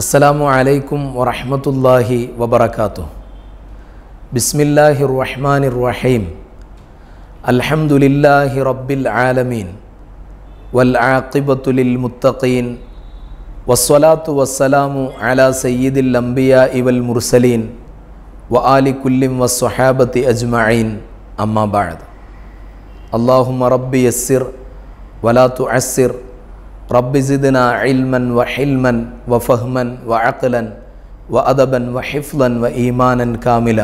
അസ്സലാമു അലൈക്കും വറഹ്മത്തുള്ളാഹി വബറകാതുഹു ബിസ്മില്ലാഹിർ റഹ്മാനിർ റഹീം അൽഹംദുലില്ലാഹി റബ്ബിൽ ആലമീൻ വൽ ആഖിബത്തു ലിൽ മുത്തഖീൻ വസ്സലാത്തു വസ്സലാമു അലാ സയ്യിദിൽ അംബിയാഇ വൽ മുർസലീൻ വ ആലി കുല്ലിം വസ്സഹാബത്തി അജ്മഈൻ അമ്മാ ബഅദ് അല്ലാഹുമ്മ റബ്ബി യസ്സിർ വലാ തുഅസ്സിർ റബ്ബി സിദ്ന ഇൽമൻ വ ഹിൽമൻ വ ഫഹ്മൻ വ അഖ്ലൻ വ അദബൻ വ ഹിഫ്ലൻ വ ഈമാനൻ കാമില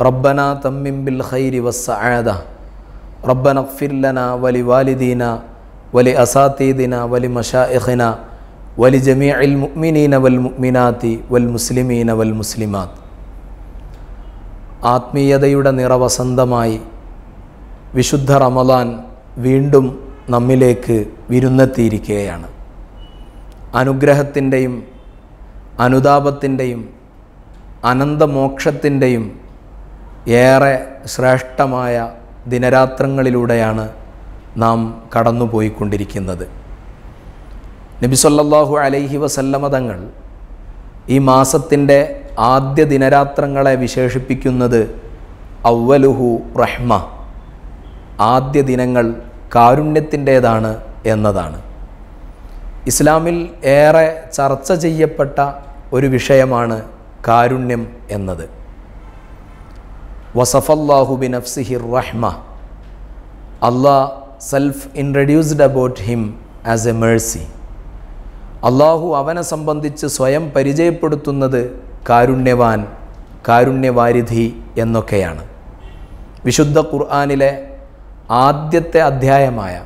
ربنا تمم بالخير والسعادة ربنا اغفر لنا ولوالدينا ولأساتذنا ولمشائخنا ولجميع المؤمنين والمؤمنات والمسلمين والمسلمات ആത്മീയതയുടെ നിറവസന്തമായി വിശുദ്ധ റമദാൻ വീണ്ടും നമ്മിലേക്ക് വിരുന്നെത്തിയിരിക്കുകയാണ്. അനുഗ്രഹത്തിന്റെയും അനുതാപത്തിന്റെയും അനന്തമോക്ഷത്തിന്റെയും ഏറെ ശ്രേഷ്ഠമായ ദിനരാത്രങ്ങളിലൂടെയാണ് നാം കടന്നുപോയിക്കൊണ്ടിരിക്കുന്നത്. നബിസൊല്ലാഹു അലൈഹി വസല്ലമതങ്ങൾ ഈ മാസത്തിന്റെ ആദ്യ ദിനരാത്രങ്ങളെ വിശേഷിപ്പിക്കുന്നത് ഔവലുഹു റഹ്മ ആദ്യ ദിനങ്ങൾ കാരുണ്യത്തിന്റേതാണ് എന്നതാണ്. ഇസ്ലാമിൽ ഏറെ ചർച്ച ചെയ്യപ്പെട്ട ഒരു വിഷയമാണ് കാരുണ്യം എന്നത്. വസഫല്ലാഹു ബിൻ അഫ്സിഹിർ Rahma. Allah self introduced about him as a mercy. അള്ളാഹു അവനെ സംബന്ധിച്ച് സ്വയം പരിചയപ്പെടുത്തുന്നത് കാരുണ്യവാൻ കാരുണ്യവാരിധി എന്നൊക്കെയാണ്. വിശുദ്ധ ഖുർആാനിലെ ആദ്യത്തെ അധ്യായമായ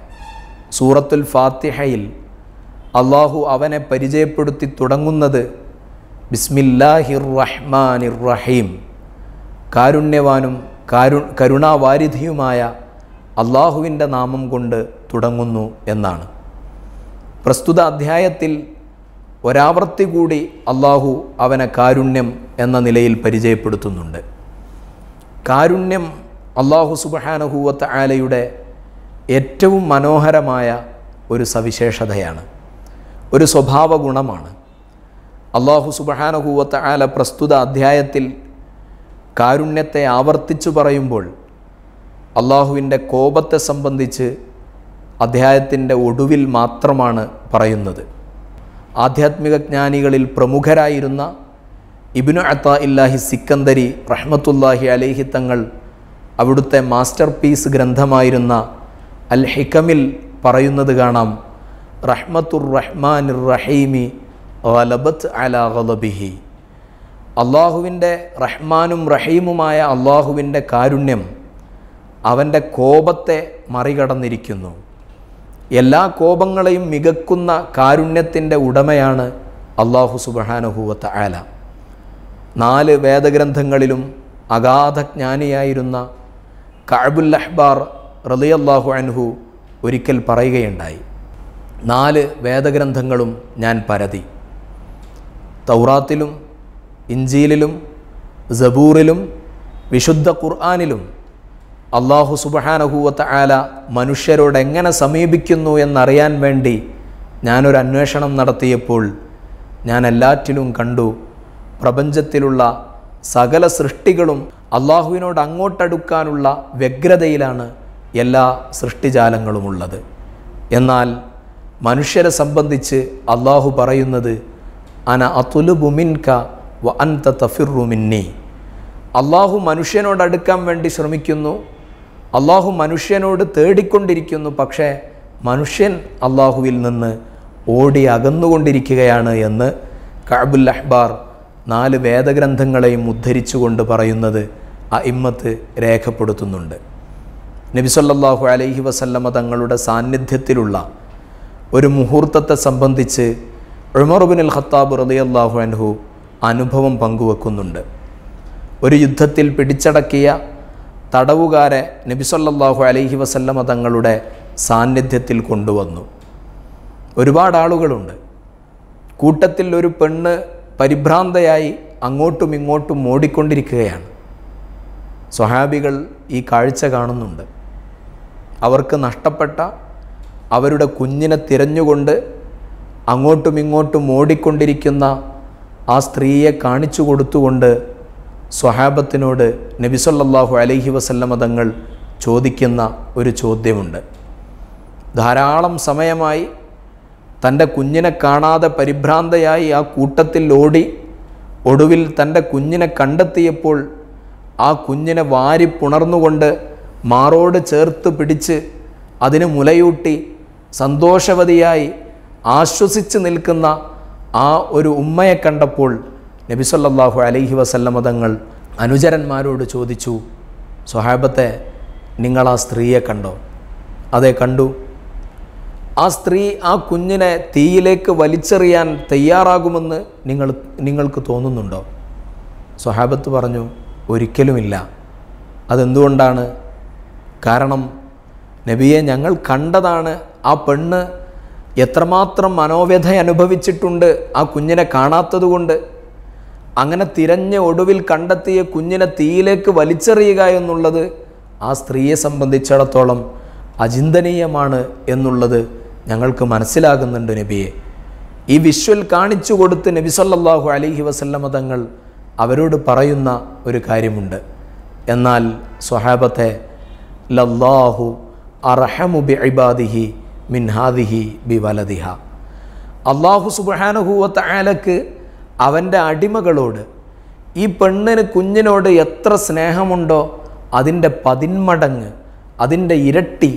സൂറത്തുൽ ഫാത്തിഹയിൽ അള്ളാഹു അവനെ പരിചയപ്പെടുത്തി തുടങ്ങുന്നത് ബിസ്മില്ലാഹിർ റഹ്മാനിർ റഹീം കാരുണ്യവാനും കാരു കരുണാവാരിധിയുമായ അള്ളാഹുവിന്റെ നാമം കൊണ്ട് തുടങ്ങുന്നു എന്നാണ്. പ്രസ്തുത അധ്യായത്തിൽ ഒരാവർത്തി കൂടി അള്ളാഹു അവനെ കാരുണ്യം എന്ന നിലയിൽ പരിചയപ്പെടുത്തുന്നുണ്ട്. കാരുണ്യം അള്ളാഹു സുബഹാനഹൂവത്ത് ആലയുടെ ഏറ്റവും മനോഹരമായ ഒരു സവിശേഷതയാണ്. ഒരു സ്വഭാവ ഗുണമാണ്. അള്ളാഹു സുബഹാനഹൂവത്ത് ആല പ്രസ്തുത അധ്യായത്തിൽ കാരുണ്യത്തെ ആവർത്തിച്ചു പറയുമ്പോൾ അള്ളാഹുവിന്റെ കോപത്തെ സംബന്ധിച്ച് അധ്യായത്തിന്റെ ഒടുവിൽ മാത്രമാണ് പറയുന്നത്. ആധ്യാത്മിക ജ്ഞാനികളിൽ പ്രമുഖരായിരുന്ന ഇബിനു അത്ത ഇല്ലാഹി സിക്കന്ദരി റഹ്മത്തുല്ലാഹി അലേഹി തങ്ങൾ അവിടുത്തെ മാസ്റ്റർ പീസ് ഗ്രന്ഥമായിരുന്ന അൽ ഹിക്കമിൽ പറയുന്നത് കാണാം റഹ്മത്തുർ റഹ്മാൻ റഹീമി ഗലബത്ത് അല ഗലബിഹി. അള്ളാഹുവിന്റെ റഹ്മാനും റഹീമുമായ അള്ളാഹുവിന്റെ കാരുണ്യം അവന്റെ കോപത്തെ മറികടന്നിരിക്കുന്നു. എല്ലാ കോപങ്ങളെയും മികക്കുന്ന കാരുണ്യത്തിന്റെ ഉടമയാണ് അള്ളാഹു സുബഹാനുഹൂവത്ത ആല നാല് വേദഗ്രന്ഥങ്ങളിലും അഗാധജ്ഞാനിയായിരുന്ന കഅബുൽ അഹ്ബാർ റലിയല്ലാഹു അൻഹു ഒരിക്കൽ പറയുകയുണ്ടായി. നാല് വേദഗ്രന്ഥങ്ങളും ഞാൻ പരതി. തൗറാത്തിലും ഇഞ്ചീലിലും സബൂറിലും വിശുദ്ധ ഖുർആാനിലും അള്ളാഹു സുബഹാനഹൂവത്ത ആല മനുഷ്യരോട് എങ്ങനെ സമീപിക്കുന്നു എന്നറിയാൻ വേണ്ടി ഞാനൊരു അന്വേഷണം നടത്തിയപ്പോൾ ഞാൻ എല്ലാറ്റിലും കണ്ടു. പ്രപഞ്ചത്തിലുള്ള സകല സൃഷ്ടികളും അള്ളാഹുവിനോട് അങ്ങോട്ടടുക്കാനുള്ള വ്യഗ്രതയിലാണ് എല്ലാ സൃഷ്ടിജാലങ്ങളുമുള്ളത്. എന്നാൽ മനുഷ്യരെ സംബന്ധിച്ച് അള്ളാഹു പറയുന്നത് അന അതുലുബുമിൻക വ അൻത തഫിറുമിന്നി അള്ളാഹു മനുഷ്യനോട് അടുക്കാൻ വേണ്ടി ശ്രമിക്കുന്നു അള്ളാഹു മനുഷ്യനോട് തേടിക്കൊണ്ടിരിക്കുന്നു പക്ഷേ മനുഷ്യൻ അള്ളാഹുവിൽ നിന്ന് ഓടി അകന്നുകൊണ്ടിരിക്കുകയാണ് എന്ന് കഅബുൽ അഹ്ബാർ നാല് വേദഗ്രന്ഥങ്ങളെയും ഉദ്ധരിച്ചുകൊണ്ട് പറയുന്നത് ആ ഇമ്മത്ത് രേഖപ്പെടുത്തുന്നുണ്ട്. നബിസല്ലാഹു അലൈഹി വസല്ലമ തങ്ങളുടെ സാന്നിധ്യത്തിലുള്ള ഒരു മുഹൂർത്തത്തെ സംബന്ധിച്ച് ഉമർബിൻ അൽ ഖത്താബ് റളിയല്ലാഹു അൻഹു അനുഭവം പങ്കുവെക്കുന്നുണ്ട്. ഒരു യുദ്ധത്തിൽ പിടിച്ചടക്കിയ തടവുകാരെ നബിസല്ലാഹു അലൈഹി വസല്ലമ തങ്ങളുടെ സാന്നിധ്യത്തിൽ കൊണ്ടുവന്നു. ഒരുപാട് ആളുകളുണ്ട്. കൂട്ടത്തിൽ ഒരു പെണ്ണ് പരിഭ്രാന്തയായി അങ്ങോട്ടും ഇങ്ങോട്ടും ഓടിക്കൊണ്ടിരിക്കുകയാണ്. സ്വഹാബികൾ ഈ കാഴ്ച കാണുന്നുണ്ട്. അവർക്ക് നഷ്ടപ്പെട്ട അവരുടെ കുഞ്ഞിനെ തിരഞ്ഞുകൊണ്ട് അങ്ങോട്ടും ഇങ്ങോട്ടും ഓടിക്കൊണ്ടിരിക്കുന്ന ആ സ്ത്രീയെ കാണിച്ചു കൊടുത്തുകൊണ്ട് സ്വഹാബത്തിനോട് നബിസൊല്ലാഹു അലൈഹി വസല്ലമ തങ്ങൾ ചോദിക്കുന്ന ഒരു ചോദ്യമുണ്ട്. ധാരാളം സമയമായി തന്റെ കുഞ്ഞിനെ കാണാതെ പരിഭ്രാന്തയായി ആ കൂട്ടത്തിൽ ഓടി ഒടുവിൽ തന്റെ കുഞ്ഞിനെ കണ്ടെത്തിയപ്പോൾ ആ കുഞ്ഞിനെ വാരി പുണർന്നുകൊണ്ട് മാറോട് ചേർത്ത് പിടിച്ച് അതിന് മുലയൂട്ടി സന്തോഷവതിയായി ആശ്വസിച്ച് നിൽക്കുന്ന ആ ഒരു ഉമ്മയെ കണ്ടപ്പോൾ നബിസല്ലാഹു അലൈഹി വസല്ലമതങ്ങൾ അനുചരന്മാരോട് ചോദിച്ചു സ്വഹാബത്തെ നിങ്ങൾ ആ സ്ത്രീയെ കണ്ടോ? അതെ കണ്ടു. ആ സ്ത്രീ ആ കുഞ്ഞിനെ തീയിലേക്ക് വലിച്ചെറിയാൻ തയ്യാറാകുമെന്ന് നിങ്ങൾ നിങ്ങൾക്ക് തോന്നുന്നുണ്ടോ? സ്വഹാബത്ത് പറഞ്ഞു ഒരിക്കലുമില്ല. അതെന്തുകൊണ്ടാണ്? കാരണം നബിയെ ഞങ്ങൾ കണ്ടതാണ് ആ പെണ്ണ് എത്രമാത്രം മനോവ്യഥ അനുഭവിച്ചിട്ടുണ്ട് ആ കുഞ്ഞിനെ കാണാത്തതുകൊണ്ട്. അങ്ങനെ തിരഞ്ഞ് ഒടുവിൽ കണ്ടെത്തിയ കുഞ്ഞിനെ തീയിലേക്ക് വലിച്ചെറിയുക എന്നുള്ളത് ആ സ്ത്രീയെ സംബന്ധിച്ചിടത്തോളം അചിന്തനീയമാണ് എന്നുള്ളത് ഞങ്ങൾക്ക് മനസ്സിലാകുന്നുണ്ട് നബിയെ. ഈ വിഷ്വൽ കാണിച്ചു കൊടുത്ത് നബി സല്ലാഹു അലൈഹി വസല്ലമ തങ്ങൾ അവരോട് പറയുന്ന ഒരു കാര്യമുണ്ട്. എന്നാൽ സ്വഹാബത്തെ ലല്ലാഹു അർഹമു ബി ഇബാദിഹി മിൻഹാദിഹി ബി വലദിഹ അള്ളാഹു സുബാനുഹൂവത്ത അവന്റെ അടിമകളോട് ഈ പെണ്ണിന് കുഞ്ഞിനോട് എത്ര സ്നേഹമുണ്ടോ അതിന്റെ പതിന്മടങ്ങ് അതിന്റെ ഇരട്ടി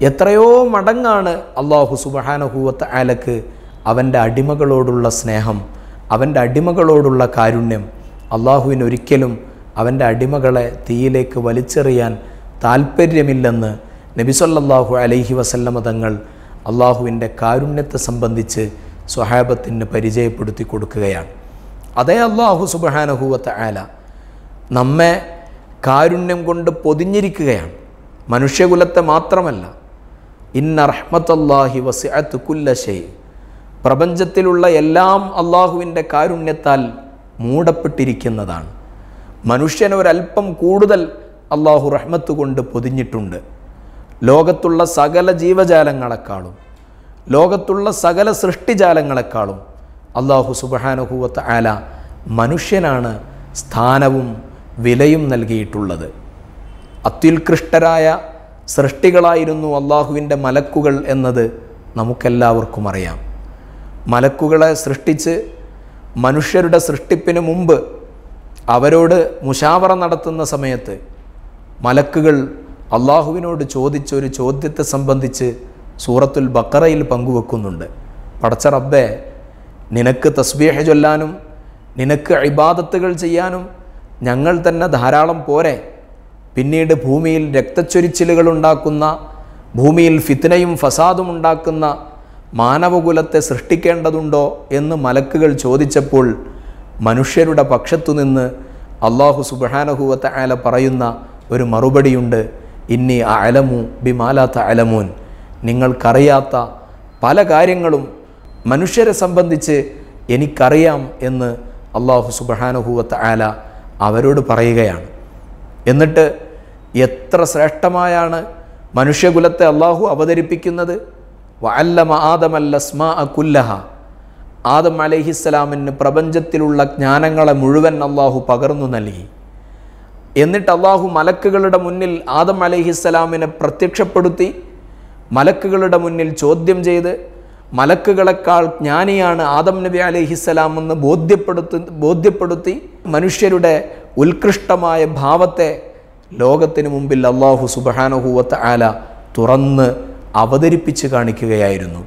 എത്രയോ മടങ്ങാണ് അള്ളാഹു സുബഹാനഹൂവത്ത് ആലക്ക് അവന്റെ അടിമകളോടുള്ള സ്നേഹം അവന്റെ അടിമകളോടുള്ള കാരുണ്യം. അള്ളാഹുവിന് ഒരിക്കലും അവന്റെ അടിമകളെ തീയിലേക്ക് വലിച്ചെറിയാൻ താല്പര്യമില്ലെന്ന് നബിസൊല്ലാഹു അലൈഹി വസല്ലമ തങ്ങൾ അള്ളാഹുവിന്റെ കാരുണ്യത്തെ സംബന്ധിച്ച് സ്വഹാബത്തിന് പരിചയപ്പെടുത്തി കൊടുക്കുകയാണ്. അതേ അള്ളാഹു സുബഹാനഹൂവത്ത് ആല നമ്മെ കാരുണ്യം കൊണ്ട് പൊതിഞ്ഞിരിക്കുകയാണ്. മനുഷ്യകുലത്തെ മാത്രമല്ല ഇന്ന റഹ്മത്തല്ലാഹി വസിഅത്ത് കുല്ല ഷെയ് പ്രപഞ്ചത്തിലുള്ള എല്ലാം അള്ളാഹുവിന്റെ കാരുണ്യത്താൽ മൂടപ്പെട്ടിരിക്കുന്നതാണ്. മനുഷ്യനൊരൽപ്പം കൂടുതൽ അള്ളാഹു റഹ്മത്ത് കൊണ്ട് പൊതിഞ്ഞിട്ടുണ്ട്. ലോകത്തുള്ള സകല ജീവജാലങ്ങളെക്കാളും ലോകത്തുള്ള സകല സൃഷ്ടിജാലങ്ങളെക്കാളും അള്ളാഹു സുബഹാനുഭൂവത്ത് ആല മനുഷ്യനാണ് സ്ഥാനവും വിലയും നൽകിയിട്ടുള്ളത്. അത്യുത്കൃഷ്ടരായ സൃഷ്ടികളായിരുന്നു അള്ളാഹുവിന്റെ മലക്കുകൾ എന്നത് നമുക്കെല്ലാവർക്കും അറിയാം. മലക്കുകളെ സൃഷ്ടിച്ച് മനുഷ്യരുടെ സൃഷ്ടിപ്പിന് മുമ്പ് അവരോട് മുഷാവറ നടത്തുന്ന സമയത്ത് മലക്കുകൾ അള്ളാഹുവിനോട് ചോദിച്ച ഒരു ചോദ്യത്തെ സംബന്ധിച്ച് സൂറത്തുൽ ബക്കറയിൽ പങ്കുവെക്കുന്നുണ്ട്. പടച്ച റബ്ബേ നിനക്ക് തസ്ബീഹ ചൊല്ലാനും നിനക്ക് ഇബാദത്തുകൾ ചെയ്യാനും ഞങ്ങൾ തന്നെ ധാരാളം പോരെ. പിന്നീട് ഭൂമിയിൽ രക്തച്ചൊരിച്ചിലുകൾ ഉണ്ടാക്കുന്ന ഭൂമിയിൽ ഫിത്നയും ഫസാദും ഉണ്ടാക്കുന്ന മാനവകുലത്തെ സൃഷ്ടിക്കേണ്ടതുണ്ടോ എന്ന് മലക്കുകൾ ചോദിച്ചപ്പോൾ മനുഷ്യരുടെ പക്ഷത്തുനിന്ന് അള്ളാഹു സുബാനഹുവത്ത ആല പറയുന്ന ഒരു മറുപടിയുണ്ട്. ഇന്നി അലമു ബിമാലാത്ത അലമൂൻ നിങ്ങൾക്കറിയാത്ത പല കാര്യങ്ങളും മനുഷ്യരെ സംബന്ധിച്ച് എനിക്കറിയാം എന്ന് അള്ളാഹു സുബാനുഹൂവത്ത ആല അവരോട് പറയുകയാണ്. എന്നിട്ട് എത്ര ശ്രേഷ്ഠമായാണ് മനുഷ്യകുലത്തെ അള്ളാഹു അവതരിപ്പിക്കുന്നത്? വഅല്ലമ ആദമല്ലസ്മാ കുല്ലഹ. ആദം അലഹിസ്സലാമിന് പ്രപഞ്ചത്തിലുള്ള ജ്ഞാനങ്ങളെ മുഴുവൻ അള്ളാഹു പകർന്നു നൽകി. എന്നിട്ട് അള്ളാഹു മലക്കുകളുടെ മുന്നിൽ ആദം അലഹിസ്സലാമിനെ പ്രത്യക്ഷപ്പെടുത്തി മലക്കുകളുടെ മുന്നിൽ ചോദ്യം ചെയ്ത് മലക്കുകളെക്കാൾ ജ്ഞാനിയാണ് ആദം നബി അലഹിസ്സലാം എന്ന് ബോധ്യപ്പെടുത്തു ബോധ്യപ്പെടുത്തി മനുഷ്യരുടെ ഉത്കൃഷ്ടമായ ഭാവത്തെ ലോകത്തിന് മുമ്പിൽ അള്ളാഹു സുബഹാനഹുവത്ത് ആല തുറന്ന് അവതരിപ്പിച്ച് കാണിക്കുകയായിരുന്നു.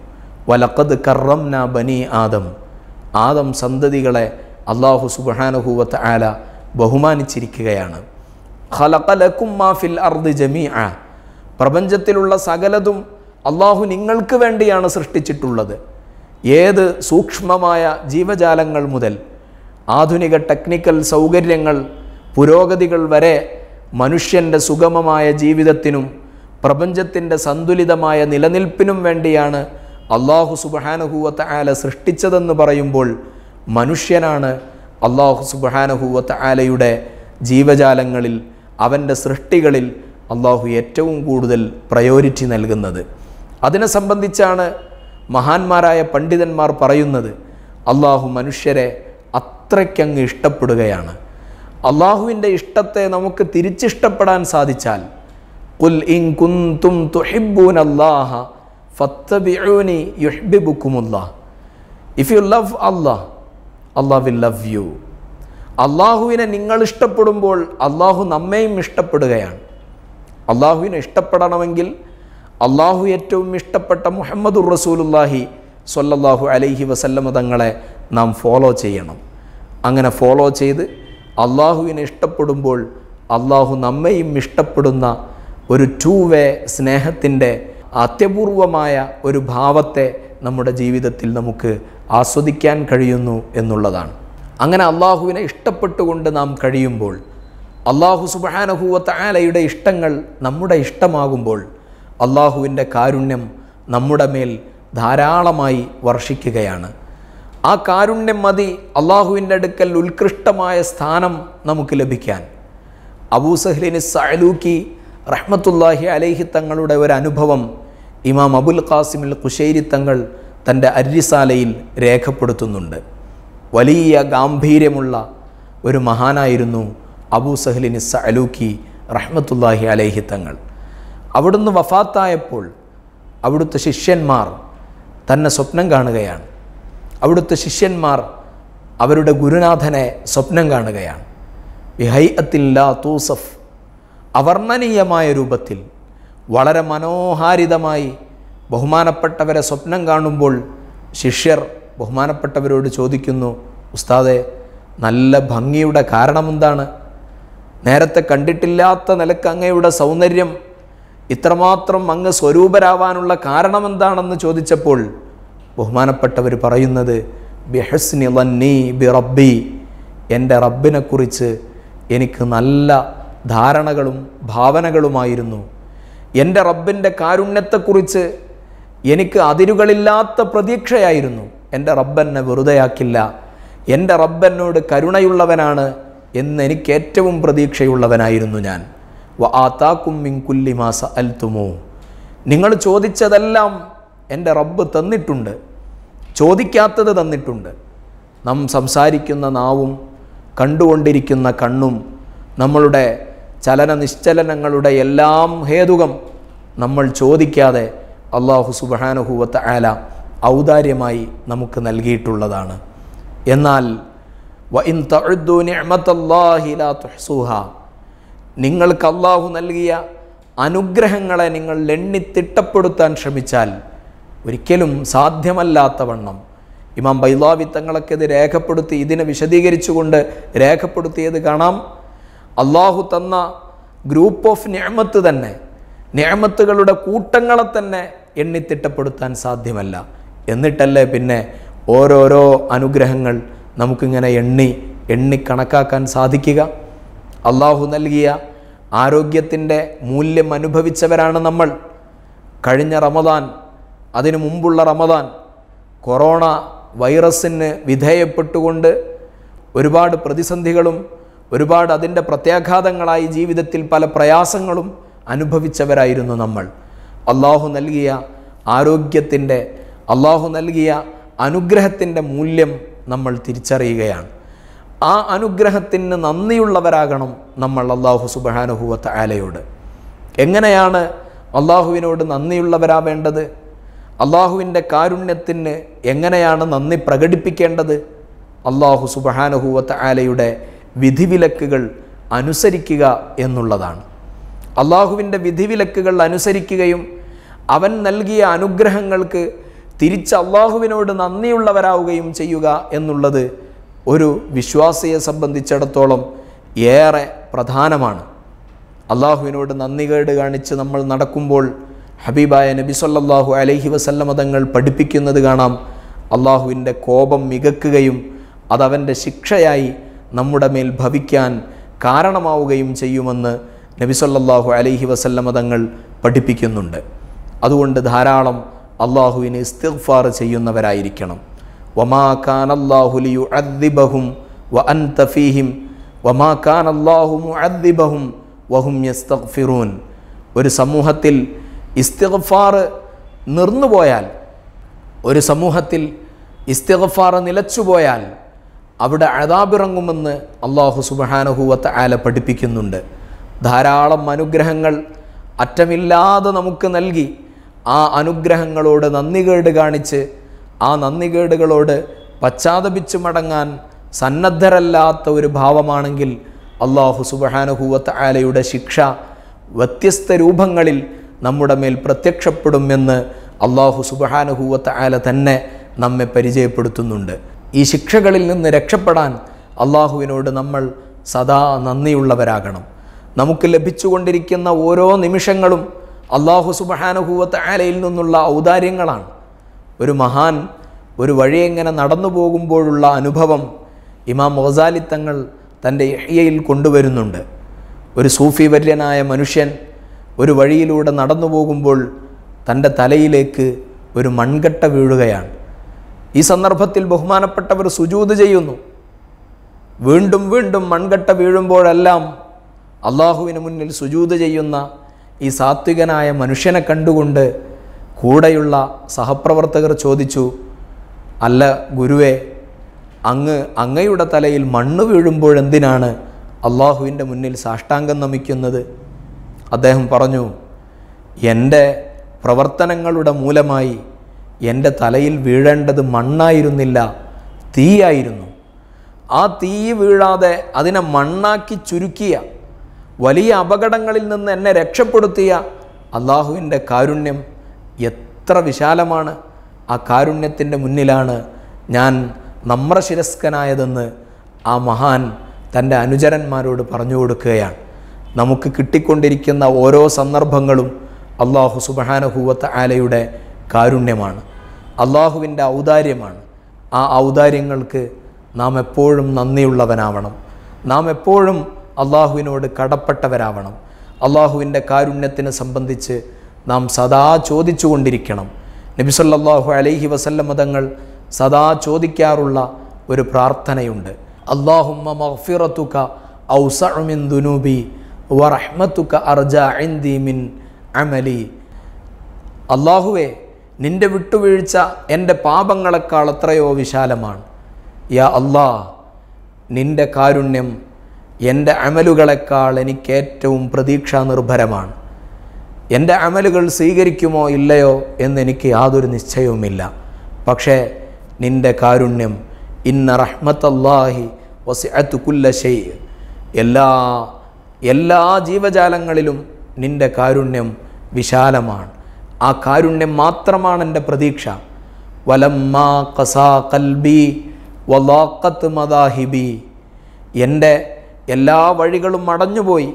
വലക്കത് കറംന ബനി ആദം. ആദം സന്തതികളെ അള്ളാഹു സുബഹാനഹുവത്ത് ആല ബഹുമാനിച്ചിരിക്കുകയാണ്. ഖലഖലക്കും അർദ് ജമീ പ്രപഞ്ചത്തിലുള്ള സകലതും അള്ളാഹു നിങ്ങൾക്ക് വേണ്ടിയാണ് സൃഷ്ടിച്ചിട്ടുള്ളത്. ഏത് സൂക്ഷ്മമായ ജീവജാലങ്ങൾ മുതൽ ആധുനിക ടെക്നിക്കൽ സൗകര്യങ്ങൾ പുരോഗതികൾ വരെ മനുഷ്യന്റെ സുഗമമായ ജീവിതത്തിനും പ്രപഞ്ചത്തിന്റെ സന്തുലിതമായ നിലനിൽപ്പിനും വേണ്ടിയാണ് അള്ളാഹു സുബഹാനഹൂവത്ത് ആല സൃഷ്ടിച്ചതെന്ന് പറയുമ്പോൾ മനുഷ്യനാണ് അള്ളാഹു സുബഹാനഹൂവത്ത് ആലയുടെ ജീവജാലങ്ങളിൽ അവന്റെ സൃഷ്ടികളിൽ അള്ളാഹു ഏറ്റവും കൂടുതൽ പ്രയോരിറ്റി നൽകുന്നത്. അതിനെ സംബന്ധിച്ചാണ് മഹാന്മാരായ പണ്ഡിതന്മാർ പറയുന്നത് അള്ളാഹു മനുഷ്യരെ അത്രയ്ക്കങ്ങ് ഇഷ്ടപ്പെടുകയാണ്. അള്ളാഹുവിന്റെ ഇഷ്ടത്തെ നമുക്ക് തിരിച്ചിഷ്ടപ്പെടാൻ സാധിച്ചാൽ കുൽ ഇൻ കുന്തും തുഹിബ്ബൂൻ അല്ലാഹ ഫത്തബിഊനി യുഹ്ബിബുക്കുമുല്ലാഹ് if you love Allah Allah will love you അള്ളാഹുവിനെ നിങ്ങൾ ഇഷ്ടപ്പെടുമ്പോൾ അള്ളാഹു നമ്മെയും ഇഷ്ടപ്പെടുകയാണ്. അള്ളാഹുവിനെ ഇഷ്ടപ്പെടണമെങ്കിൽ അള്ളാഹു ഏറ്റവും ഇഷ്ടപ്പെട്ട മുഹമ്മദുർ റസൂലുല്ലാഹി സ്വല്ലല്ലാഹു അലൈഹി വസല്ലമ തങ്ങളെ നാം ഫോളോ ചെയ്യണം. അങ്ങനെ ഫോളോ ചെയ്ത് അള്ളാഹുവിനെ ഇഷ്ടപ്പെടുമ്പോൾ അള്ളാഹു നമ്മയും ഇഷ്ടപ്പെടുന്ന ഒരു ടൂ വേ സ്നേഹത്തിന്റെ അത്യപൂർവമായ ഒരു ഭാവത്തെ നമ്മുടെ ജീവിതത്തിൽ നമുക്ക് ആസ്വദിക്കാൻ കഴിയുന്നു എന്നുള്ളതാണ്. അങ്ങനെ അള്ളാഹുവിനെ ഇഷ്ടപ്പെട്ടുകൊണ്ട് നാം കഴിയുമ്പോൾ അള്ളാഹു സുബാനഹൂവത്ത ആലയുടെ ഇഷ്ടങ്ങൾ നമ്മുടെ ഇഷ്ടമാകുമ്പോൾ അള്ളാഹുവിന്റെ കാരുണ്യം നമ്മുടെ മേൽ ധാരാളമായി വർഷിക്കുകയാണ്. ആ കാരുണ്യം മതി അള്ളാഹുവിന്റെ അടുക്കൽ ഉത്കൃഷ്ടമായ സ്ഥാനം നമുക്ക് ലഭിക്കാൻ. അബൂ സഹ്ലിന് സഅലൂക്കി റഹ്മത്തുല്ലാഹി അലൈഹി തങ്ങളുടെ ഒരു അനുഭവം ഇമാം അബുൽ ഖാസിമിൽ കുശേരി തങ്ങൾ തന്റെ അരിസാലയിൽ രേഖപ്പെടുത്തുന്നുണ്ട്. വലിയ ഗാംഭീര്യമുള്ള ഒരു മഹാനായിരുന്നു അബൂ സഹ്ലിന് സഅലൂക്കി റഹ്മത്തുല്ലാഹി അലൈഹി തങ്ങൾ. അവിടുന്ന് വഫാത്തായപ്പോൾ അവിടുത്തെ ശിഷ്യന്മാർ തന്നെ സ്വപ്നം കാണുകയാണ്. അവിടുത്തെ ശിഷ്യന്മാർ അവരുടെ ഗുരുനാഥനെ സ്വപ്നം കാണുകയാണ്. വിഹൈഅത്തില്ലാ തൂസഫ് അവർണനീയമായ രൂപത്തിൽ വളരെ മനോഹാരിതമായി ബഹുമാനപ്പെട്ടവരെ സ്വപ്നം കാണുമ്പോൾ ശിഷ്യർ ബഹുമാനപ്പെട്ടവരോട് ചോദിക്കുന്നു ഉസ്താദെ നല്ല ഭംഗിയുടെ കാരണമെന്താണ്? നേരത്തെ കണ്ടിട്ടില്ലാത്ത നിലയ്ക്ക് അങ്ങയുടെ സൗന്ദര്യം ഇത്രമാത്രം അങ്ങ് സ്വരൂപരാവാനുള്ള കാരണമെന്താണെന്ന് ചോദിച്ചപ്പോൾ ബഹുമാനപ്പെട്ടവർ പറയുന്നത് ബിഹസ്നി ലന്നി ബി റബ്ബി എന്റെ റബ്ബിനെക്കുറിച്ച് എനിക്ക് നല്ല ധാരണകളും ഭാവനകളുമായിരുന്നു. എന്റെ റബ്ബിന്റെ കാരുണ്യത്തെക്കുറിച്ച് എനിക്ക് അതിരുകളില്ലാത്ത പ്രതീക്ഷയായിരുന്നു. എന്റെ റബ്ബെന്നെ വെറുതെയാക്കില്ല. എന്റെ റബ്ബെന്നോട് കരുണയുള്ളവനാണ് എന്ന് എനിക്ക് ഏറ്റവും പ്രതീക്ഷയുള്ളവനായിരുന്നു ഞാൻ. വ ആത്താക്കും മിൻകുല്ലി മാസ അൽത്തുമോ നിങ്ങൾ ചോദിച്ചതെല്ലാം എന്റെ റബ്ബ് തന്നിട്ടുണ്ട്. ചോദിക്കാത്തത് തന്നിട്ടുണ്ട്. നാം സംസാരിക്കുന്ന നാവും കണ്ടുകൊണ്ടിരിക്കുന്ന കണ്ണും നമ്മളുടെ ചലന നിശ്ചലനങ്ങളുടെ എല്ലാം ഹേതുകം നമ്മൾ ചോദിക്കാതെ അള്ളാഹു സുബാനുഹൂവത്ത് ആല ഔദാര്യമായി നമുക്ക് നൽകിയിട്ടുള്ളതാണ്. എന്നാൽ നിങ്ങൾക്ക് അള്ളാഹു നൽകിയ അനുഗ്രഹങ്ങളെ നിങ്ങൾ എണ്ണി തിട്ടപ്പെടുത്താൻ ശ്രമിച്ചാൽ ഒരിക്കലും സാധ്യമല്ലാത്തവണ്ണം ഇമാം ബൈലാവി തങ്ങളൊക്കെ ഇത് രേഖപ്പെടുത്തി ഇതിനെ വിശദീകരിച്ചുകൊണ്ട് രേഖപ്പെടുത്തിയത് കാണാം. അള്ളാഹു തന്ന ഗ്രൂപ്പ് ഓഫ് ഞാമത്ത് തന്നെ ഞാമത്തുകളുടെ കൂട്ടങ്ങളെ തന്നെ എണ്ണിത്തിട്ടപ്പെടുത്താൻ സാധ്യമല്ല. എന്നിട്ടല്ലേ പിന്നെ ഓരോരോ അനുഗ്രഹങ്ങൾ നമുക്കിങ്ങനെ എണ്ണി എണ്ണി കണക്കാക്കാൻ സാധിക്കുക. അള്ളാഹു നൽകിയ ആരോഗ്യത്തിന്റെ മൂല്യം അനുഭവിച്ചവരാണ് നമ്മൾ. കഴിഞ്ഞ റമദാൻ അതിനു മുമ്പുള്ള റമദാൻ കൊറോണ വൈറസിന് വിധേയപ്പെട്ടുകൊണ്ട് ഒരുപാട് പ്രതിസന്ധികളും ഒരുപാട് അതിന്റെ പ്രത്യാഘാതങ്ങളായി ജീവിതത്തിൽ പല പ്രയാസങ്ങളും അനുഭവിച്ചവരായിരുന്നു നമ്മൾ. അള്ളാഹു നൽകിയ ആരോഗ്യത്തിന്റെ അള്ളാഹു നൽകിയ അനുഗ്രഹത്തിന്റെ മൂല്യം നമ്മൾ തിരിച്ചറിയുകയാണ്. ആ അനുഗ്രഹത്തിന് നന്ദിയുള്ളവരാകണം നമ്മൾ അള്ളാഹു സുബാനുഭൂവത്ത ആലയോട് എങ്ങനെയാണ് അള്ളാഹുവിനോട് നന്ദിയുള്ളവരാവേണ്ടത്? അള്ളാഹുവിന്റെ കാരുണ്യത്തിന് എങ്ങനെയാണ് നന്ദി പ്രകടിപ്പിക്കേണ്ടത്? അള്ളാഹു സുബഹാനുഹൂവത്ത് ആലയുടെ വിധിവിലക്കുകൾ അനുസരിക്കുക എന്നുള്ളതാണ്. അള്ളാഹുവിന്റെ വിധിവിലക്കുകൾ അനുസരിക്കുകയും അവൻ നൽകിയ അനുഗ്രഹങ്ങൾക്ക് തിരിച്ച് അള്ളാഹുവിനോട് നന്ദിയുള്ളവരാവുകയും ചെയ്യുക എന്നുള്ളത് ഒരു വിശ്വാസിയെ സംബന്ധിച്ചിടത്തോളം ഏറെ പ്രധാനമാണ്. അള്ളാഹുവിനോട് നന്ദികേട് കാണിച്ച് നമ്മൾ നടക്കുമ്പോൾ ഹബീബായ നബി സല്ലാഹു അലൈഹി വസല്ലമ തങ്ങൾ പഠിപ്പിക്കുന്നത് കാണാം. അള്ളാഹുവിന്റെ കോപം മികക്കുകയും അതവന്റെ ശിക്ഷയായി നമ്മുടെ മേൽ ഭവിക്കാൻ കാരണമാവുകയും ചെയ്യുമെന്ന് നബി സല്ലാഹു അലൈഹി വസല്ലമ തങ്ങൾ പഠിപ്പിക്കുന്നുണ്ട്. അതുകൊണ്ട് ധാരാളം അള്ളാഹുവിന് ഇസ്തിഗ്ഫാർ ചെയ്യുന്നവരായിരിക്കണം. വമാ ഖാൻ അല്ലാഹു ലിയുഅദ്ദിബഹും വ അൻത ഫീഹിം വമാ ഖാൻ അള്ളാഹു മുഅദ്ദിബഹും വഹും യസ്തഗ്ഫിറൂൻ. ഒരു സമൂഹത്തിൽ ഇസ്തിഗ്ഫാർ നിർന്നുപോയാൽ ഒരു സമൂഹത്തിൽ ഇസ്തിഗഫാർ നിലച്ചുപോയാൽ അവിടെ അഴതാപിറങ്ങുമെന്ന് അള്ളാഹു സുബഹാനഹുവത്ത് ആല പഠിപ്പിക്കുന്നുണ്ട്. ധാരാളം അനുഗ്രഹങ്ങൾ അറ്റമില്ലാതെ നമുക്ക് നൽകി ആ അനുഗ്രഹങ്ങളോട് നന്ദികേട് കാണിച്ച് ആ നന്ദികേടുകളോട് പശ്ചാത്തപിച്ചു മടങ്ങാൻ സന്നദ്ധരല്ലാത്ത ഒരു ഭാവമാണെങ്കിൽ അള്ളാഹു സുബഹാനുഹൂവത്ത് ആലയുടെ ശിക്ഷ വ്യത്യസ്ത രൂപങ്ങളിൽ നമ്മുടെ മേൽ പ്രത്യക്ഷപ്പെടുമെന്ന് അള്ളാഹു സുബഹാനുഹൂവത്ത് ആല തന്നെ നമ്മെ പരിചയപ്പെടുത്തുന്നുണ്ട്. ഈ ശിക്ഷകളിൽ നിന്ന് രക്ഷപ്പെടാൻ അള്ളാഹുവിനോട് നമ്മൾ സദാ നന്ദിയുള്ളവരാകണം. നമുക്ക് ലഭിച്ചുകൊണ്ടിരിക്കുന്ന ഓരോ നിമിഷങ്ങളും അള്ളാഹു സുബഹാനുഹൂവത്ത് ആലയിൽ നിന്നുള്ള ഔദാര്യങ്ങളാണ്. ഒരു മഹാൻ ഒരു വഴി എങ്ങനെ നടന്നു പോകുമ്പോഴുള്ള അനുഭവം ഇമാം മൊസാലിത്തങ്ങൾ തന്റെ ഇഹ്യയിൽ കൊണ്ടുവരുന്നുണ്ട്. ഒരു സൂഫി വര്യനായ മനുഷ്യൻ ഒരു വഴിയിലൂടെ നടന്നു പോകുമ്പോൾ തന്റെ തലയിലേക്ക് ഒരു മൺകട്ട വീഴുകയാണ്. ഈ സന്ദർഭത്തിൽ ബഹുമാനപ്പെട്ടവർ സുജൂത് ചെയ്യുന്നു. വീണ്ടും വീണ്ടും മൺകട്ട വീഴുമ്പോഴെല്ലാം അള്ളാഹുവിന് മുന്നിൽ സുജൂത് ചെയ്യുന്ന ഈ സാത്വികനായ മനുഷ്യനെ കണ്ടുകൊണ്ട് കൂടെയുള്ള സഹപ്രവർത്തകർ ചോദിച്ചു അല്ല ഗുരുവേ അങ്ങ് അങ്ങയുടെ തലയിൽ മണ്ണ് വീഴുമ്പോഴെന്തിനാണ് അള്ളാഹുവിന്റെ മുന്നിൽ സാഷ്ടാംഗം നമിക്കുന്നത്? അദ്ദേഹം പറഞ്ഞു എന്റെ പ്രവർത്തനങ്ങളുടെ മൂലമായി എന്റെ തലയിൽ വീഴേണ്ടത് മണ്ണായിരുന്നില്ല തീയായിരുന്നു. ആ തീ വീഴാതെ അതിനെ മണ്ണാക്കി ചുരുക്കിയ വലിയ അപകടങ്ങളിൽ നിന്ന് എന്നെ രക്ഷപ്പെടുത്തിയ അള്ളാഹുവിന്റെ കാരുണ്യം എത്ര വിശാലമാണ്. ആ കാരുണ്യത്തിന്റെ മുന്നിലാണ് ഞാൻ നമ്രശിരസ്കനായതെന്ന് ആ മഹാൻ തന്റെ അനുചരന്മാരോട് പറഞ്ഞു കൊടുക്കുകയാണ്. നമുക്ക് കിട്ടിക്കൊണ്ടിരിക്കുന്ന ഓരോ സന്ദർഭങ്ങളും അള്ളാഹു സുബഹാനഹൂവത്ത് ആലയുടെ കാരുണ്യമാണ്. അള്ളാഹുവിന്റെ ഔദാര്യമാണ്. ആ ഔദാര്യങ്ങൾക്ക് നാം എപ്പോഴും നന്ദിയുള്ളവനാവണം. നാം എപ്പോഴും അള്ളാഹുവിനോട് കടപ്പെട്ടവരാവണം. അള്ളാഹുവിന്റെ കാരുണ്യത്തിനെ സംബന്ധിച്ച് നാം സദാ ചോദിച്ചുകൊണ്ടിരിക്കണം. നബി സല്ലല്ലാഹു അലൈഹി വസല്ല മതങ്ങൾ സദാ ചോദിക്കാറുള്ള ഒരു പ്രാർത്ഥനയുണ്ട്. അള്ളാഹുമ്മ മഹ്ഫിറത്തുക ഔസഅമിൻ ദുനൂബി വറഹ്മത്തുക അർജ മിൻ അമലി. അള്ളാഹുവെ നിന്റെ വിട്ടുവീഴ്ച എന്റെ പാപങ്ങളെക്കാൾ എത്രയോ വിശാലമാണ്. യാ അള്ളാ നിന്റെ കാരുണ്യം എന്റെ അമലുകളെക്കാൾ എനിക്ക് ഏറ്റവും പ്രതീക്ഷാ നിർഭരമാണ് എന്റെ അമലുകൾ സ്വീകരിക്കുമോ ഇല്ലയോ എന്നെനിക്ക് യാതൊരു നിശ്ചയവുമില്ല. പക്ഷേ നിന്റെ കാരുണ്യം ഇന്ന റഹ്മത്തല്ലാഹി വസിഅത്തു കുല്ല ഷെയ് എല്ലാ എല്ലാ ജീവജാലങ്ങളിലും നിന്റെ കാരുണ്യം വിശാലമാണ്. ആ കാരുണ്യം മാത്രമാണ് എന്റെ പ്രതീക്ഷ. വലമ്മാ കസാ കൽബി വലാക്കത്ത് മദാഹിബി. എന്റെ എല്ലാ വഴികളും അടഞ്ഞുപോയി.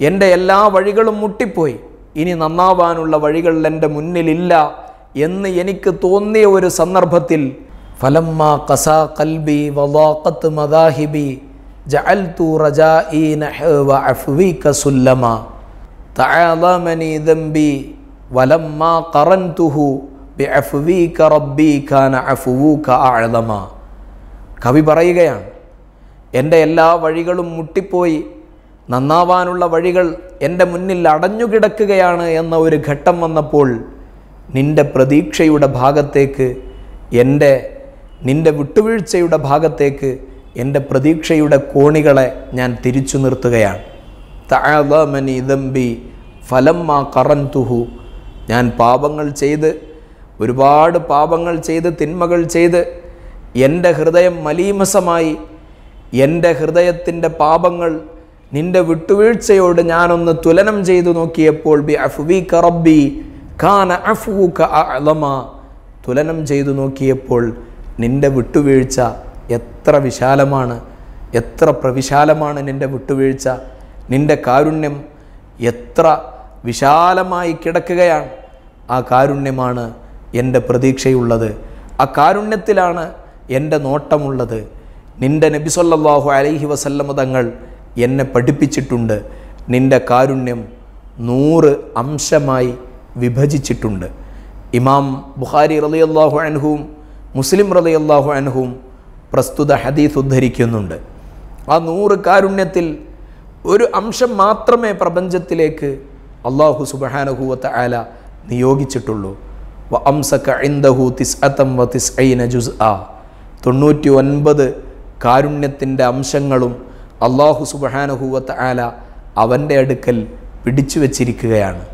എന്റെ എല്ലാ വഴികളും മുട്ടിപ്പോയി. ഇനി നന്നാവാനുള്ള വഴികൾ എന്റെ മുന്നിലില്ല എന്ന് എനിക്ക് തോന്നിയ ഒരു സന്ദർഭത്തിൽ ഫലമ്മ കസാ കൽബി വലാക്കത്ത് മദാഹിബി ജഅൽതു റജാഇ നഹ്വ അഫ്വിക സുല്ലമ തഅലമനി ദംബി വലമ്മ ഖറൻതുഹു ബിഅഫ്വിക റബ്ബി കാന അഫ്വുക അഅലമ കവി പറയുകയാണ് എന്റെ എല്ലാ വഴികളും മുട്ടിപ്പോയി. നന്നാവാനുള്ള വഴികൾ എന്റെ മുന്നിൽ അടഞ്ഞുകിടക്കുകയാണ് എന്ന ഒരു ഘട്ടം വന്നപ്പോൾ നിന്റെ പ്രതീക്ഷയുടെ ഭാഗത്തേക്ക് എന്റെ നിന്റെ വിട്ടുവീഴ്ചയുടെ ഭാഗത്തേക്ക് എന്റെ പ്രതീക്ഷയുടെ കോണികളെ ഞാൻ തിരിച്ചു നിർത്തുകയാണ്. തഅലമനി ഫലം ഫലമ്മ കറന്തുഹു. ഞാൻ പാപങ്ങൾ ചെയ്ത് ഒരുപാട് പാപങ്ങൾ ചെയ്ത് തിന്മകൾ ചെയ്ത് എന്റെ ഹൃദയം മലീമസമായി. എന്റെ ഹൃദയത്തിന്റെ പാപങ്ങൾ നിന്റെ വിട്ടുവീഴ്ചയോട് ഞാനൊന്ന് തുലനം ചെയ്തു നോക്കിയപ്പോൾ ബി അഫ്വീക റബ്ബി ഖാന അഫ്വൂക അലമ തുലനം ചെയ്തു നോക്കിയപ്പോൾ നിന്റെ വിട്ടുവീഴ്ച എത്ര വിശാലമാണ് എത്ര പ്രവിശാലമാണ് നിന്റെ വിട്ടുവീഴ്ച നിന്റെ കാരുണ്യം എത്ര വിശാലമായി കിടക്കുകയാണ്. ആ കാരുണ്യമാണ് എന്റെ പ്രതീക്ഷയുള്ളത്. ആ കാരുണ്യത്തിലാണ് എന്റെ നോട്ടമുള്ളത്. നിന്റെ നബി സല്ലല്ലാഹു അലൈഹി വസല്ലമ തങ്ങൾ എന്നെ പഠിപ്പിച്ചിട്ടുണ്ട്. നിന്റെ കാരുണ്യം നൂറ് അംശമായി വിഭജിച്ചിട്ടുണ്ട്. ഇമാം ബുഖാരി റളിയല്ലാഹു അൻഹുവും മുസ്ലിം റളിയല്ലാഹു അൻഹുവും പ്രസ്തുത ഹദീസ് ഉദ്ധരിക്കുന്നുണ്ട്. ആ നൂറ് കാരുണ്യത്തിൽ ഒരു അംശം മാത്രമേ പ്രപഞ്ചത്തിലേക്ക് അള്ളാഹു സുബഹാനഹുവത്ത ആല നിയോഗിച്ചിട്ടുള്ളൂ. വ അംസക ജുസ്ആ. തൊണ്ണൂറ്റി ഒൻപത് കാരുണ്യത്തിന്റെ അംശങ്ങളും അള്ളാഹു സുബഹാനഹുവത്ത് ആല അവന്റെ അടുക്കൽ പിടിച്ചു വച്ചിരിക്കുകയാണ്.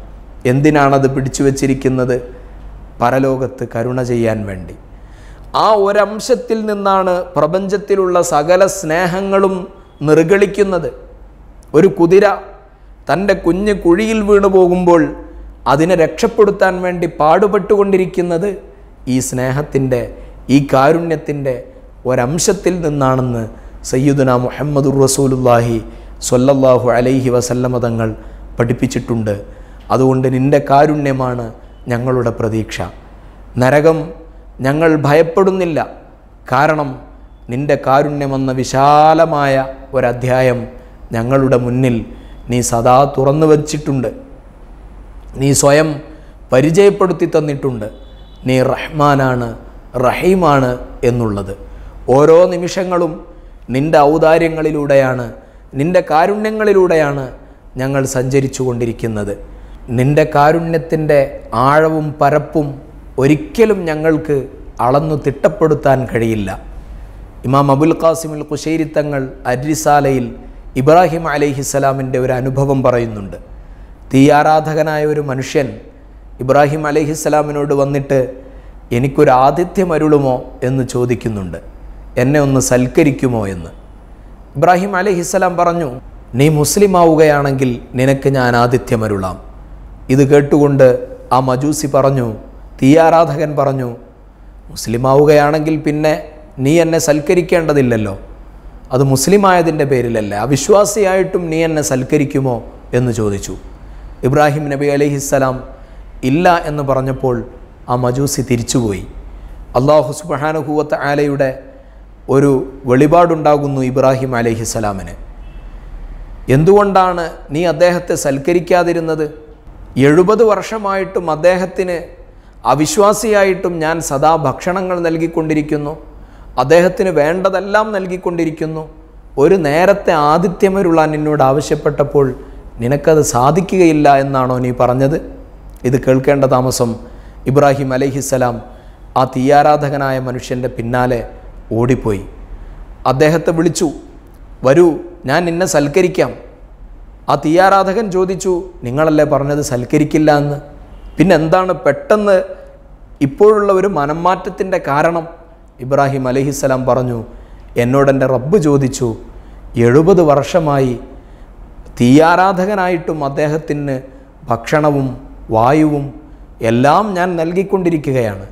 എന്തിനാണത് പിടിച്ചു വച്ചിരിക്കുന്നത്? പരലോകത്ത് കരുണ ചെയ്യാൻ വേണ്ടി. ആ ഒരംശത്തിൽ നിന്നാണ് പ്രപഞ്ചത്തിലുള്ള സകല സ്നേഹങ്ങളും നിർഗളിക്കുന്നത്. ഒരു കുതിര തന്റെ കുഞ്ഞ് കുഴിയിൽ വീണു പോകുമ്പോൾ അതിനെ രക്ഷപ്പെടുത്താൻ വേണ്ടി പാടുപെട്ടുകൊണ്ടിരിക്കുന്നത് ഈ സ്നേഹത്തിന്റെ ഈ കാരുണ്യത്തിന്റെ ഒരംശത്തിൽ നിന്നാണെന്ന് സയ്യിദുന മുഹമ്മദുർ റസൂലുല്ലാഹി സ്വല്ലല്ലാഹു അലൈഹി വസല്ലമ തങ്ങൾ പഠിപ്പിച്ചിട്ടുണ്ട്. അതുകൊണ്ട് നിന്റെ കാരുണ്യമാണ് ഞങ്ങളുടെ പ്രതീക്ഷ. നരകം ഞങ്ങൾ ഭയപ്പെടുന്നില്ല. കാരണം നിന്റെ കാരുണ്യമെന്ന വിശാലമായ ഒരധ്യായം ഞങ്ങളുടെ മുന്നിൽ നീ സദാ തുറന്നു വച്ചിട്ടുണ്ട്. നീ സ്വയം പരിചയപ്പെടുത്തി തന്നിട്ടുണ്ട്. നീ റഹ്മാനാണ് റഹീമാണ് എന്നുള്ളത്. ഓരോ നിമിഷങ്ങളും നിന്റെ ഔദാര്യങ്ങളിലൂടെയാണ് നിന്റെ കാരുണ്യങ്ങളിലൂടെയാണ് ഞങ്ങൾ സഞ്ചരിച്ചു കൊണ്ടിരിക്കുന്നത് നിന്റെ കാരുണ്യത്തിന്റെ ആഴവും പരപ്പും ഒരിക്കലും ഞങ്ങൾക്ക് അളന്നു തിട്ടപ്പെടുത്താൻ കഴിയില്ല. ഇമാം അബുൽ ഖാസിമുൽ കുശൈരി തങ്ങൾ അരിസാലയിൽ ഇബ്രാഹിം അലഹിസ്സലാമിന്റെ ഒരു അനുഭവം പറയുന്നുണ്ട്. തീയാരാധകനായ ഒരു മനുഷ്യൻ ഇബ്രാഹിം അലഹിസ്സലാമിനോട് വന്നിട്ട് എനിക്കൊരു ആതിഥ്യം അരുളുമോ? എന്ന് ചോദിക്കുന്നുണ്ട്. എന്നെ ഒന്ന് സൽക്കരിക്കുമോ? എന്ന്. ഇബ്രാഹിം അലഹിസ്സലാം പറഞ്ഞു നീ മുസ്ലിം ആവുകയാണെങ്കിൽ നിനക്ക് ഞാൻ ആതിഥ്യമരുളാം ഇത് കേട്ടുകൊണ്ട് ആ മജൂസി പറഞ്ഞു തീയാരാധകൻ പറഞ്ഞു മുസ്ലിം ആവുകയാണെങ്കിൽ പിന്നെ നീ എന്നെ സൽക്കരിക്കേണ്ടതില്ലല്ലോ. അത് മുസ്ലിമായതിന്റെ പേരിലല്ല അവിശ്വാസിയായിട്ടും നീ എന്നെ സൽക്കരിക്കുമോ? എന്ന് ചോദിച്ചു. ഇബ്രാഹിം നബി അലൈഹിസ്സലാം ഇല്ല എന്ന് പറഞ്ഞപ്പോൾ ആ മജൂസി തിരിച്ചുപോയി. അള്ളാഹു സുബാനുഹൂവത്ത് ആലയുടെ ഒരു വെളിപാടുണ്ടാകുന്നു ഇബ്രാഹിം അലഹിസ്സലാമിന്. എന്തുകൊണ്ടാണ് നീ അദ്ദേഹത്തെ സൽക്കരിക്കാതിരുന്നത്? എഴുപത് വർഷമായിട്ടും അദ്ദേഹത്തിന് അവിശ്വാസിയായിട്ടും ഞാൻ സദാ ഭക്ഷണങ്ങൾ നൽകിക്കൊണ്ടിരിക്കുന്നു. അദ്ദേഹത്തിന് വേണ്ടതെല്ലാം നൽകിക്കൊണ്ടിരിക്കുന്നു. ഒരു നേരത്തെ ആതിഥ്യമരുളാൻ നിന്നോട് ആവശ്യപ്പെട്ടപ്പോൾ നിനക്കത് സാധിക്കുകയില്ല എന്നാണോ നീ പറഞ്ഞത്? ഇത് കേൾക്കേണ്ട താമസം ഇബ്രാഹിം അലൈഹിസ്സലാം ആ തീയാരാധകനായ മനുഷ്യന്റെ പിന്നാലെ ഓടിപ്പോയി. അദ്ദേഹത്തെ വിളിച്ചു വരൂ ഞാൻ നിന്നെ സൽക്കരിക്കാം. ആ തീയാരാധകൻ ചോദിച്ചു നിങ്ങളല്ലേ പറഞ്ഞത് സൽക്കരിക്കില്ല എന്ന്? പിന്നെ എന്താണ് പെട്ടെന്ന് ഇപ്പോഴുള്ള ഒരു മനംമാറ്റത്തിന്റെ കാരണം? ഇബ്രാഹിം അലഹിസ്സലാം പറഞ്ഞു എന്നോടെന്റെ റബ്ബ് ചോദിച്ചു എഴുപത് വർഷമായി തീയാരാധകനായിട്ടും അദ്ദേഹത്തിന് ഭക്ഷണവും വായുവും എല്ലാം ഞാൻ നൽകിക്കൊണ്ടിരിക്കുകയാണ്.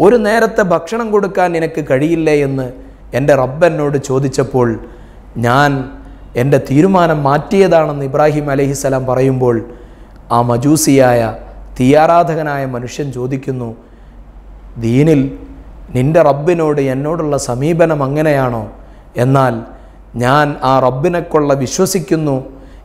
ഒരു നേരത്തെ ഭക്ഷണം കൊടുക്കാൻ നിനക്ക് കഴിയില്ലേ? എന്ന് എന്റെ റബ്ബ് എന്നോട് ചോദിച്ചപ്പോൾ ഞാൻ എന്റെ തീരുമാനം മാറ്റിയതാണെന്ന് ഇബ്രാഹിം അലഹിസ്സലാം പറയുമ്പോൾ ആ മജൂസിയായ തീയാരാധകനായ മനുഷ്യൻ ചോദിക്കുന്നു ദീനിൽ നിന്റെ റബ്ബിനോട് എന്നോടുള്ള സമീപനം അങ്ങനെയാണോ? എന്നാൽ ഞാൻ ആ റബ്ബിനെക്കൊള്ള വിശ്വസിക്കുന്നു.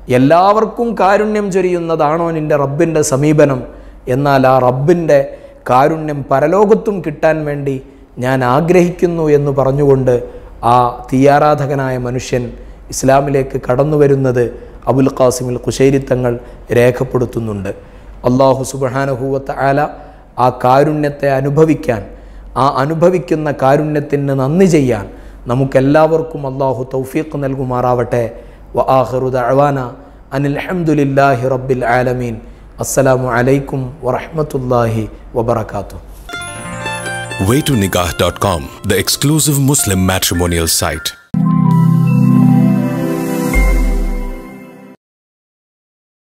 എല്ലാവർക്കും കാരുണ്യം ചൊരിയുന്നതാണോ നിന്റെ റബ്ബിന്റെ സമീപനം? എന്നാൽ ആ റബ്ബിന്റെ കാരുണ്യം പരലോകത്തും കിട്ടാൻ വേണ്ടി ഞാൻ ആഗ്രഹിക്കുന്നു എന്ന് പറഞ്ഞുകൊണ്ട് ആ തീയാരാധകനായ മനുഷ്യൻ ഇസ്ലാമിലേക്ക് കടന്നു വരുന്നത് അബുൽ ഖാസിമിൽ കുശൈരിത്തങ്ങൾ രേഖപ്പെടുത്തുന്നുണ്ട്. അള്ളാഹു സുബഹാനഹൂവത്ത് ആല ആ കാരുണ്യത്തെ അനുഭവിക്കാൻ ആ അനുഭവിക്കുന്ന കാരുണ്യത്തിന് നന്ദി ചെയ്യാൻ നമുക്കെല്ലാവർക്കും അള്ളാഹു തൗഫീഖ് നൽകുമാറാവട്ടെ. വ ആഹറുദ് അഴവാന അനിൽ അഹമ്മദുലില്ലാഹി റബ്ബിൽ ആലമീൻ. അസ്സലാമു അലൈക്കും വറഹ്മത്തുള്ളാഹി വബറകാതുഹു. Waytonikah.com, the exclusive Muslim matrimonial site.